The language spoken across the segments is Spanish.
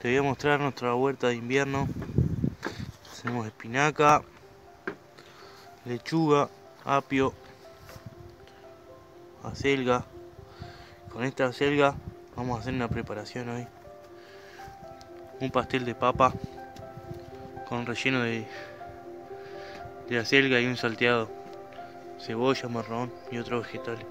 Te voy a mostrar nuestra huerta de invierno. Hacemos espinaca, lechuga, apio, acelga. Con esta acelga vamos a hacer una preparación hoy. Un pastel de papa con relleno de, de acelga y un salteado. Cebolla, marrón y otros vegetales.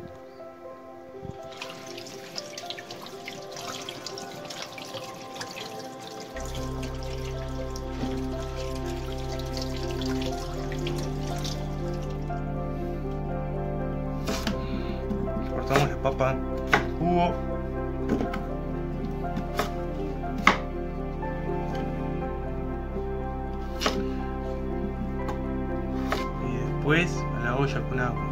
Jugo y después a la olla con agua.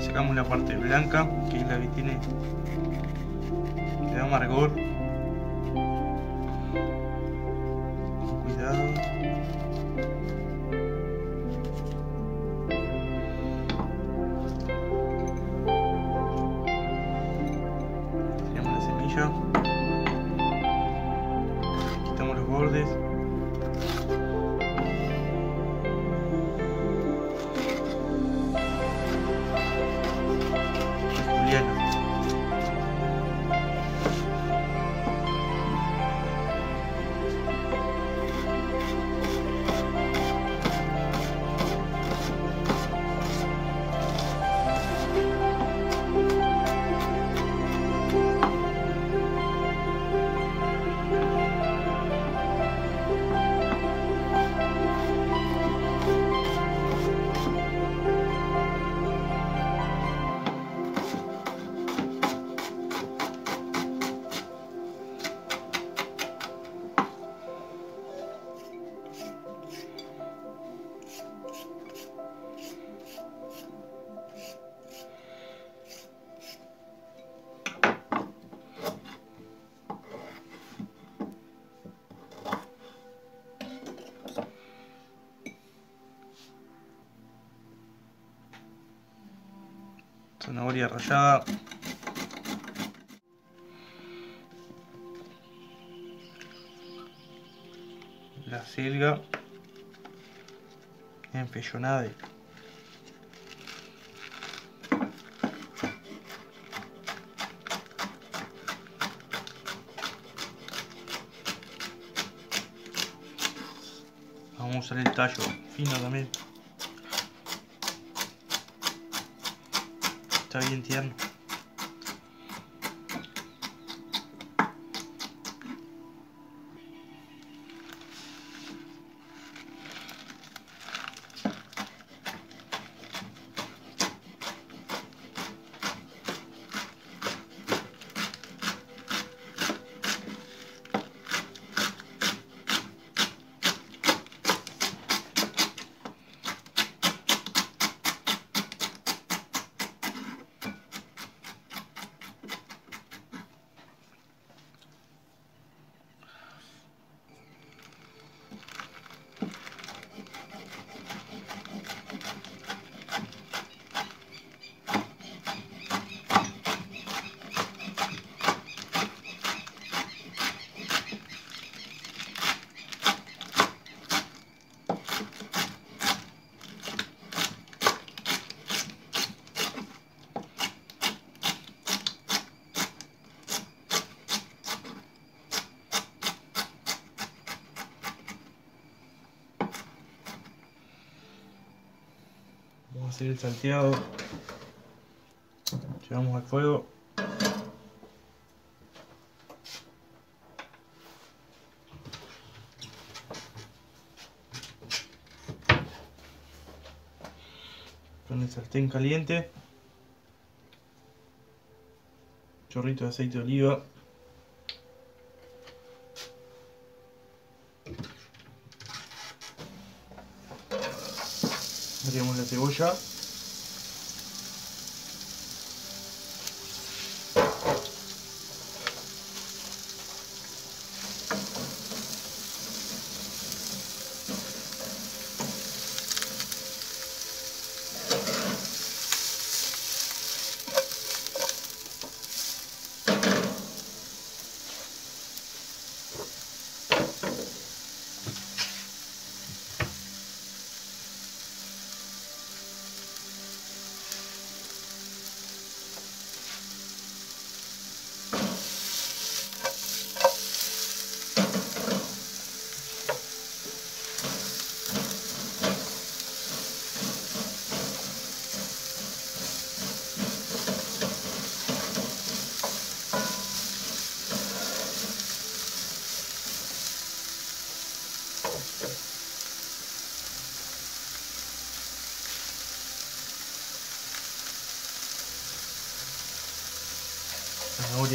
Sacamos la parte blanca que es la que tiene le da amargor. Con zanahoria rallada. La selga. Empellonada. Vamos a usar el tallo fino también Está bien tierno. El salteado. Llevamos al fuego. Con el sartén caliente. Chorrito de aceite de oliva. Agregamos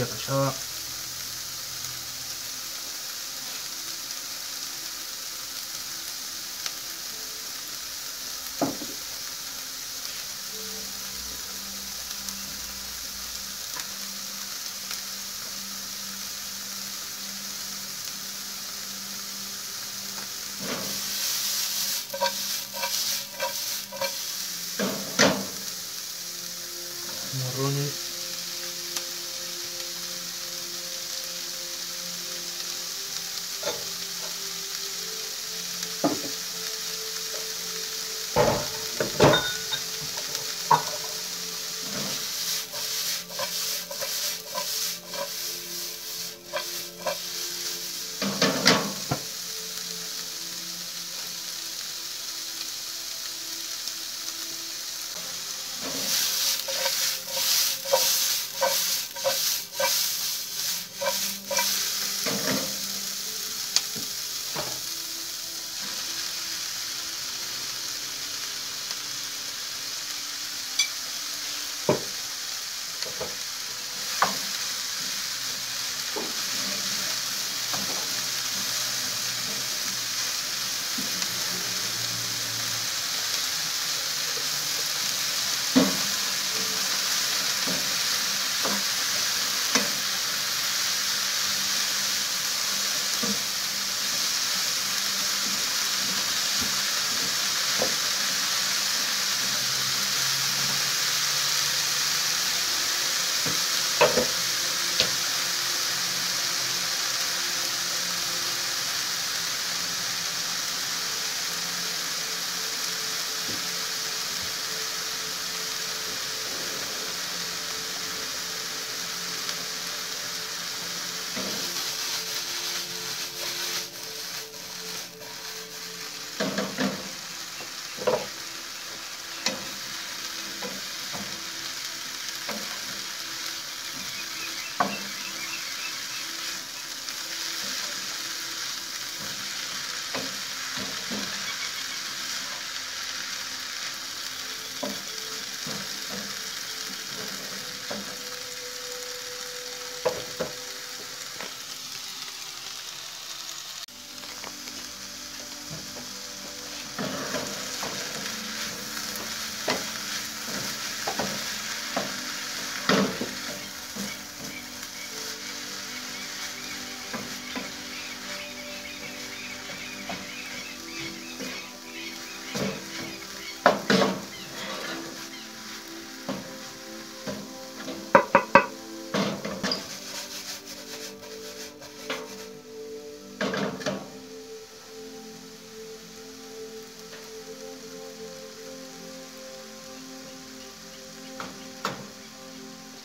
la cebolla. zanahoria rallada morrones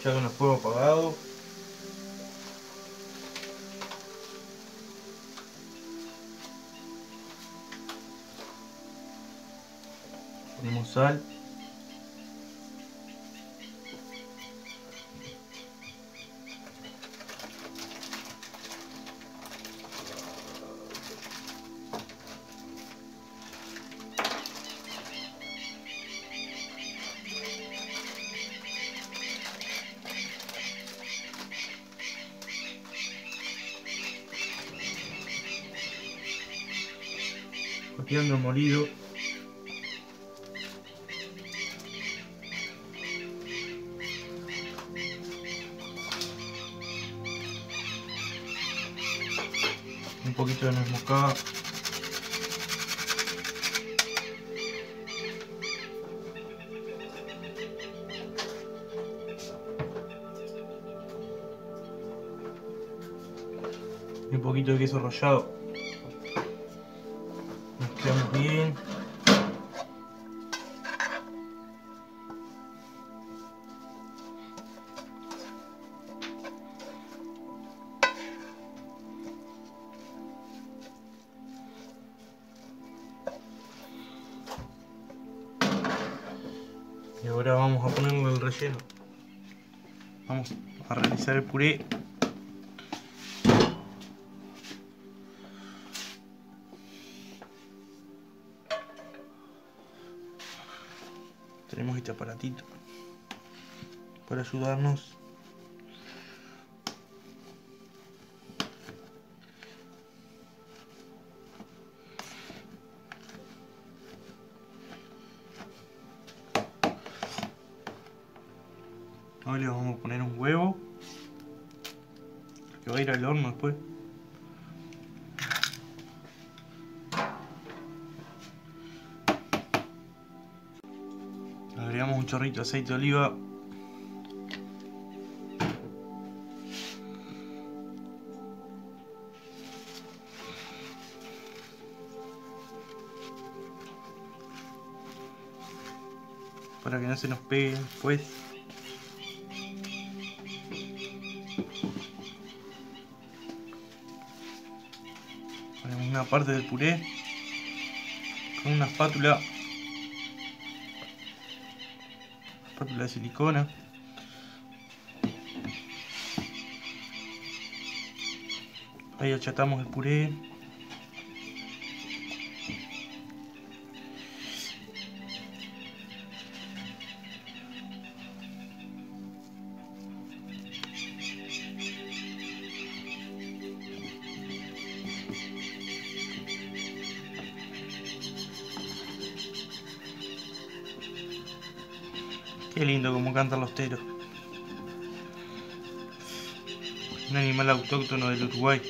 ya con el fuego apagado. Ponemos sal. Copiando molido. Un poquito de nuez moscada. Un poquito de queso rallado bien. Y ahora vamos a ponerle el relleno. Vamos a realizar el puré tenemos este aparatito para ayudarnos Ahora le vamos a poner un huevo que va a ir al horno después. Agregamos un chorrito de aceite de oliva. Para que no se nos pegue después. Ponemos una parte del puré con una espátula de silicona. Ahí achatamos el puré como cantan los teros. Un animal autóctono del Uruguay.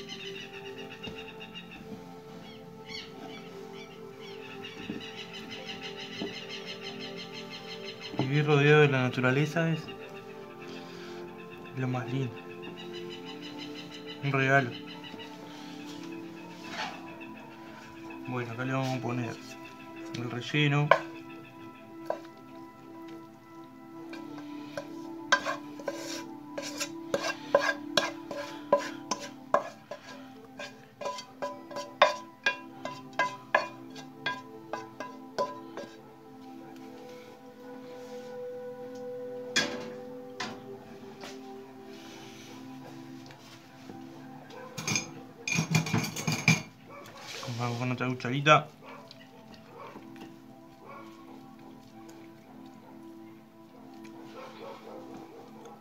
Vivir rodeado de la naturaleza es lo más lindo. Un regalo. Bueno, acá le vamos a poner el relleno. Cucharita.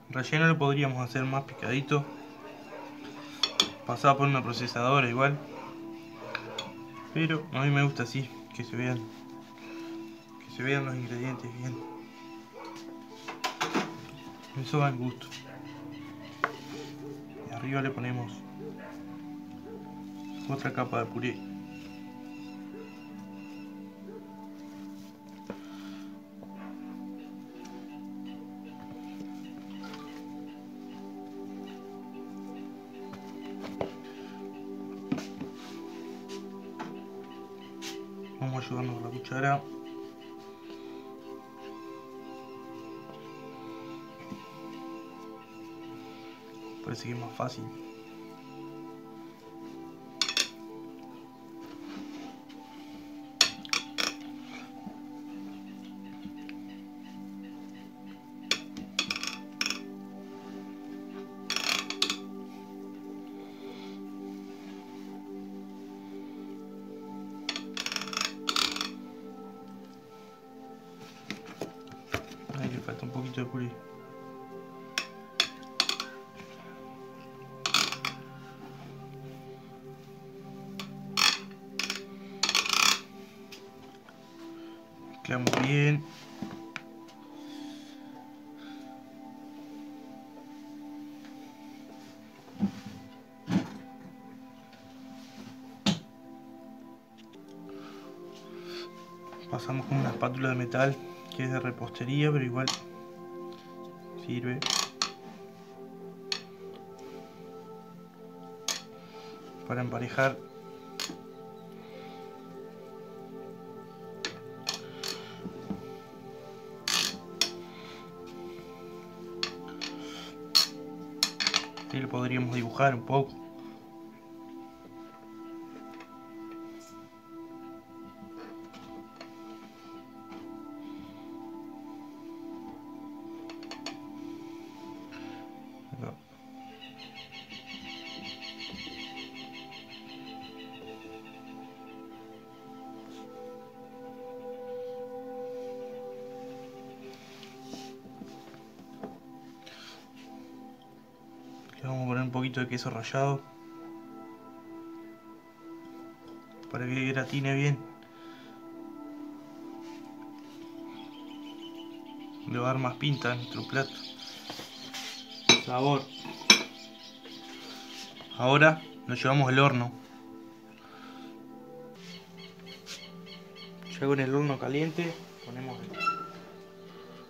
Relleno lo podríamos hacer más picadito. Pasado por una procesadora igual. Pero a mí me gusta así, que se vean. Que se vean los ingredientes bien. Eso va al gusto. Y arriba le ponemos otra capa de puré. Cuchara. Parece que es más fácil. Bien. Pasamos con una espátula de metal que es de repostería, pero igual sirve. Para emparejar podríamos dibujar un poco. Un poquito de queso rallado para que gratine bien. Le va a dar más pinta a nuestro plato. Sabor. Ahora lo llevamos al horno. Ya con el horno caliente ponemos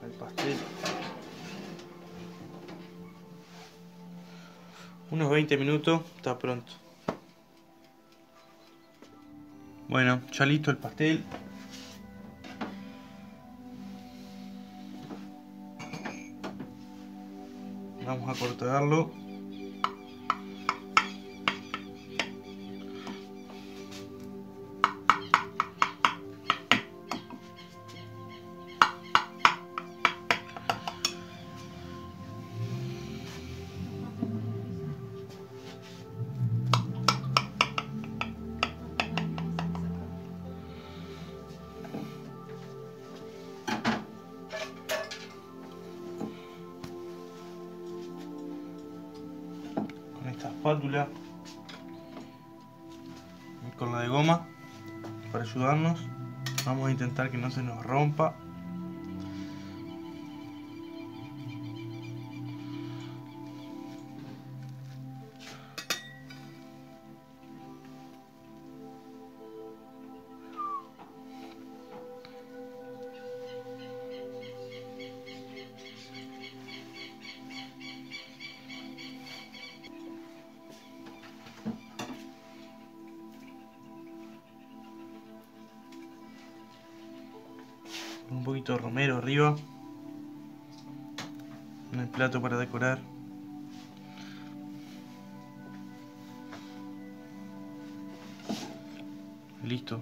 el pastel. Unos 20 minutos, está pronto. Bueno, ya listo el pastel. Vamos a cortarlo. Con la de goma para ayudarnos. Vamos a intentar que no se nos rompa romero arriba en el plato para decorar. Listo